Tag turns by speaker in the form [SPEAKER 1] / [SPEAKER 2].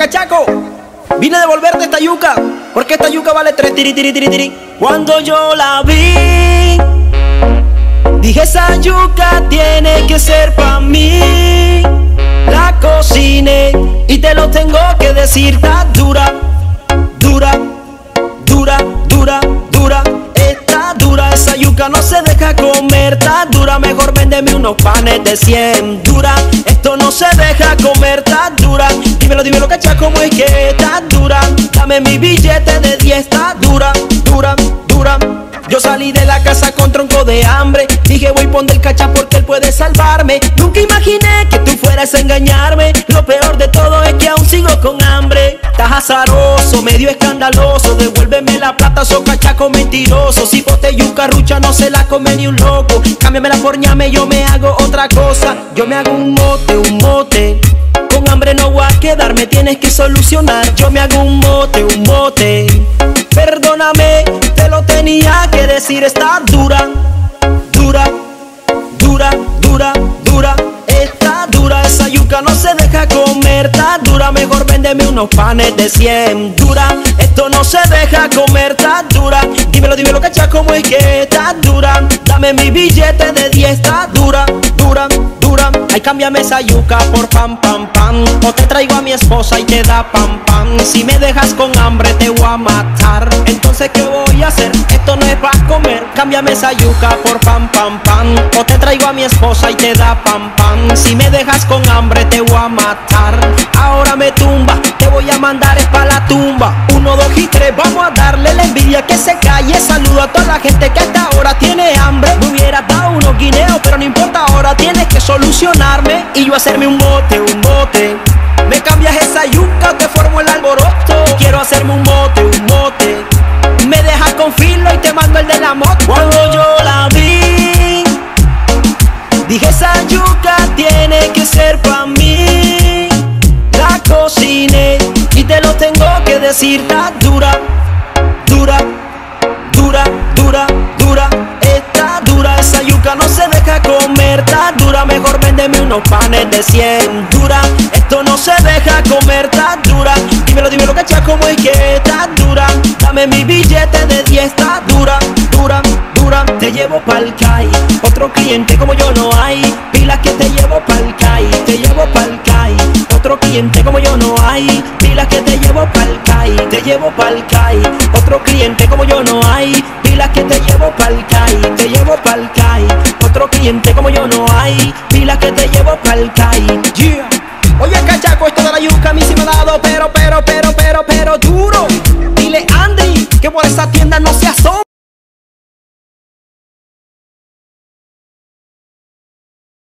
[SPEAKER 1] cachaco, vine a devolverte esta yuca, porque esta yuca vale tres tiri tiri tiri tiri. Cuando yo la vi, dije esa yuca tiene que ser pa' mí. La cociné y te lo tengo que decir, está dura, dura, dura, dura, dura. Está dura, esa yuca no se deja comer, está mejor véndeme unos panes de 100. Dura, esto no se deja comer, está dura. Dímelo, dímelo, cacha, cómo es que está dura. Dame mi billete de 10, está dura, dura, dura. Yo salí de la casa con tronco de hambre. Dije voy pon del cacha porque él puede salvarme. Nunca imaginé que tú fueras a engañarme. Lo peor azaroso, medio escandaloso. Devuélveme la plata, so cachaco mentiroso. Si bote yuca rucha no se la come ni un loco. Cámbiame la por ñame, yo me hago otra cosa. Yo me hago un mote, un mote. Con hambre no voy a quedarme, tienes que solucionar. Yo me hago un mote, un mote. Perdóname, te lo tenía que decir, está Véndeme unos panes de 100. Dura, esto no se deja comer, está dura. Dímelo, dímelo, cacha, cómo es que está dura. Dame mi billete de 10, está dura, dura, dura. Ay, cámbiame esa yuca por pam, pam, pam. O te traigo a mi esposa y te da pam, pam. Si me dejas con hambre, te voy a matar. Entonces, ¿qué voy a hacer? Esto no es para comer. Cámbiame esa yuca por pam, pam, pam. O te traigo a mi esposa y te da pam, pam. Si me dejas con hambre, te voy a matar. Ahora me tumba, te voy a mandar es para la tumba. Uno, dos y tres, vamos a darle la envidia que se calle. Saludo a toda la gente que hasta ahora tiene hambre. Me hubiera dado unos guineos, pero no importa, ahora tienes que solucionarme. Y yo hacerme un bote, un bote. Me cambias esa yuca, te formo el alboroto. Quiero hacerme un bote, un bote. Cuando yo la vi, dije esa yuca tiene que ser pa' mí. La cociné y te lo tengo que decir, está dura, dura, dura, dura, dura. Está dura, esa yuca no se deja comer, está dura. Mejor véndeme unos panes de 100. Dura, esto no se deja comer, está dura. Dímelo, dímelo, cacha, cómo es que dura. Dame mi billete de 10, está dura, dura, dura. Te llevo pa'l CAI, otro cliente como yo no hay. Pilas que te llevo pa'l CAI, te llevo pa'l CAI. Otro cliente como yo no hay. Pilas que te llevo pa'l CAI, te llevo pa'l CAI. Otro cliente como yo no hay. Pilas que te llevo pa'l Como yo no hay. Pilas que te llevo pa'l CAI. Yeah. Oye, cachaco, esto de la yuca a mí sí me ha dado, pero, pero, pero, pero, pero duro. Dile, Andy, que por esa tienda no se asoma.